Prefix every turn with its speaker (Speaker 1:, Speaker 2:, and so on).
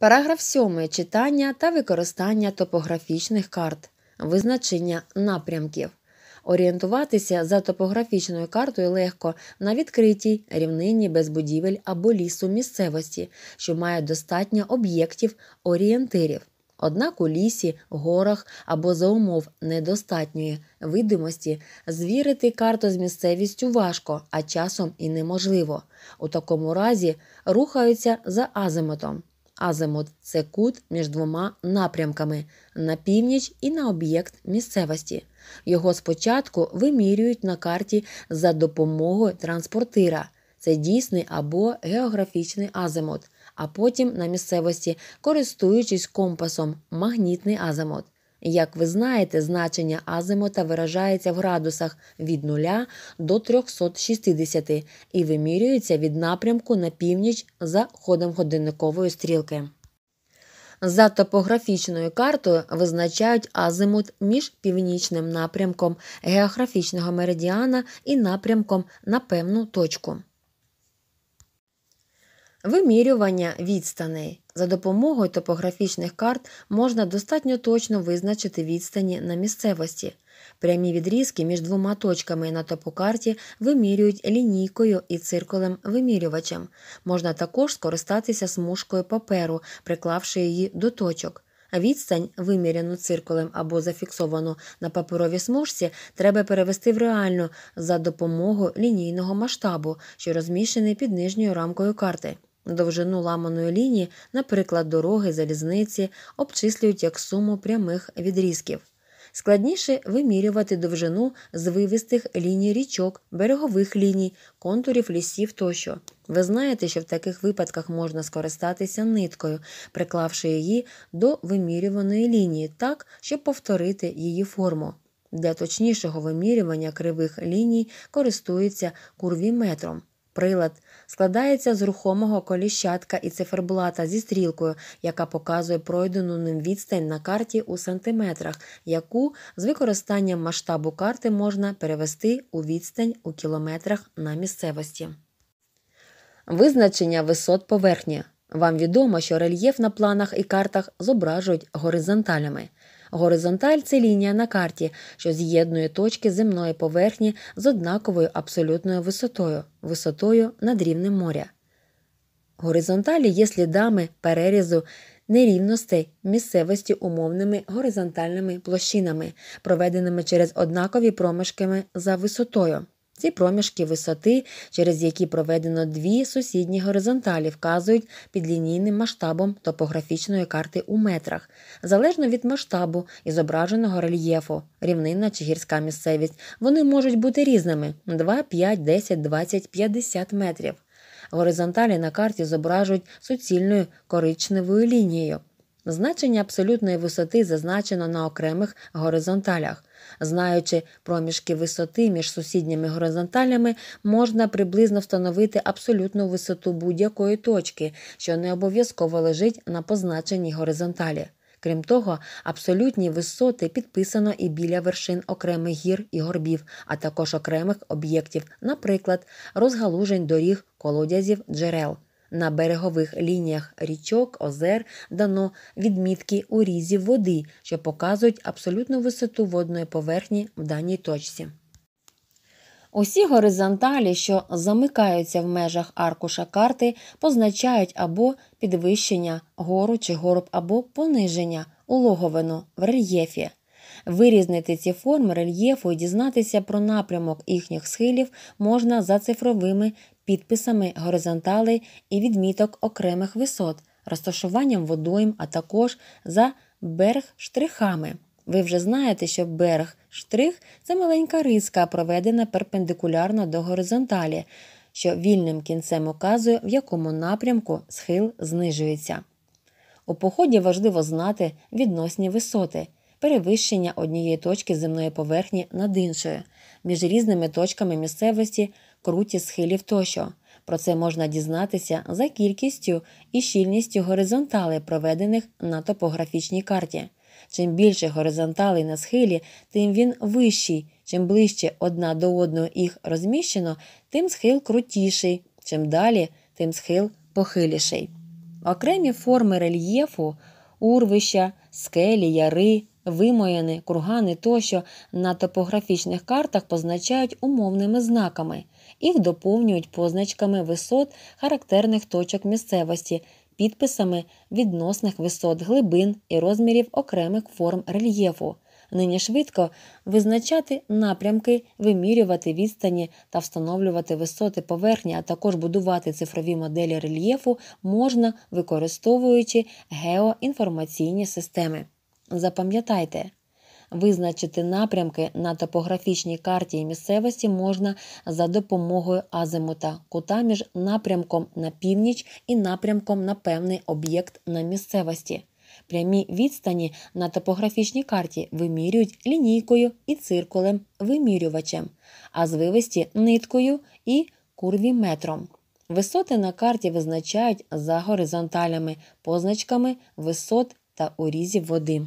Speaker 1: Параграф 7. Читання та використання топографічних карт, визначення напрямків. Орієнтуватися за топографічною картою легко на відкритій рівнині без будівель або лісу місцевості, що має достатньо об'єктів орієнтирів. Однак у лісі, горах або за умов недостатньої видимості звірити карту з місцевістю важко, а часом і неможливо. У такому разі рухаються за азимутом. Азимут це кут між двома напрямками на північ і на об'єкт місцевості. Його спочатку вимірюють на карті за допомогою транспортира. Це дійсний або географічний азимут, а потім на місцевості, користуючись компасом, магнітний азимут. Як ви знаєте, значення азимута виражається в градусах від 0 до 360 і вимірюється від напрямку на північ за ходом годинникової стрілки. За топографічною картою визначають азимут між північним напрямком географічного меридіана і напрямком на певну точку. Вимірювання відстаней. За допомогою топографічних карт можна достатньо точно визначити відстані на місцевості. Прямі відрізки між двома точками на топокарті вимірюють лінійкою і циркулем вимірювачем. Можна також скористатися смужкою паперу, приклавши її до точок. Відстань, виміряну циркулем або зафіксовану на паперовій смужці, треба перевести в реальну за допомогою лінійного масштабу, що розміщений під нижньою рамкою карти. Довжину ламаної лінії, наприклад, дороги, залізниці, обчислюють як суму прямих відрізків. Складніше вимірювати довжину звивистих ліній річок, берегових ліній, контурів лісів тощо. Ви знаєте, що в таких випадках можна скористатися ниткою, приклавши її до вимірюваної лінії так, щоб повторити її форму. Для точнішого вимірювання кривих ліній користується курвіметром. Прилад складається з рухомого коліщатка і циферблата зі стрілкою, яка показує пройдену ним відстань на карті у сантиметрах, яку з використанням масштабу карти можна перевести у відстань у кілометрах на місцевості. Визначення висот поверхні. Вам відомо, що рельєф на планах і картах зображують горизонталями. Горизонталь це лінія на карті, що з'єднує точки земної поверхні з однаковою абсолютною висотою, висотою над рівнем моря. Горизонталі є слідами перерізу нерівностей місцевості умовними горизонтальними площинами, проведеними через однакові проміжками за висотою. Ці проміжки висоти, через які проведено дві сусідні горизонталі, вказують під лінійним масштабом топографічної карти у метрах, залежно від масштабу і зображеного рельєфу, рівнинна чи гірська місцевість, вони можуть бути різними 2, 5, 10, 20, 50 метрів. Горизонталі на карті зображують суцільною коричневою лінією. Значення абсолютної висоти зазначено на окремих горизонталях. Знаючи проміжки висоти між сусідніми горизонталями, можна приблизно встановити абсолютну висоту будь-якої точки, що не обов'язково лежить на позначеній горизонталі. Крім того, абсолютні висоти підписано і біля вершин окремих гір і горбів, а також окремих об'єктів, наприклад, розгалужень доріг, колодязів, джерел. На берегових лініях річок, озер дано відмітки урізів води, що показують абсолютну висоту водної поверхні в даній точці. Усі горизонталі, що замикаються в межах аркуша карти, позначають або підвищення гору чи горб, або пониження улоговину в рельєфі. Вирізнити ці форми рельєфу і дізнатися про напрямок їхніх схилів можна за цифровими підписами горизонталей і відміток окремих висот, розташуванням водойм, а також за берг-штрихами. Ви вже знаєте, що берг штрих це маленька риска, проведена перпендикулярно до горизонталі, що вільним кінцем указує, в якому напрямку схил знижується. У поході важливо знати відносні висоти, перевищення однієї точки земної поверхні над іншою, між різними точками місцевості, круті схилів тощо. Про це можна дізнатися за кількістю і щільністю горизонталей, проведених на топографічній карті. Чим більше горизонталей на схилі, тим він вищий. Чим ближче одна до одної їх розміщено, тим схил крутіший. Чим далі, тим схил похиліший. Окремі форми рельєфу, урвища, скелі, яри, вимоїни, кургани тощо на топографічних картах позначають умовними знаками. Їх доповнюють позначками висот характерних точок місцевості, підписами відносних висот глибин і розмірів окремих форм рельєфу. Нині швидко визначати напрямки, вимірювати відстані та встановлювати висоти поверхні, а також будувати цифрові моделі рельєфу можна, використовуючи геоінформаційні системи. Запам'ятайте, визначити напрямки на топографічній карті місцевості можна за допомогою азимута, кута між напрямком на північ і напрямком на певний об'єкт на місцевості. Прямі відстані на топографічній карті вимірюють лінійкою і циркулем вимірювачем, а звивисті ниткою і курвіметром. Висоти на карті визначають за горизонталями, позначками висот та урізів води.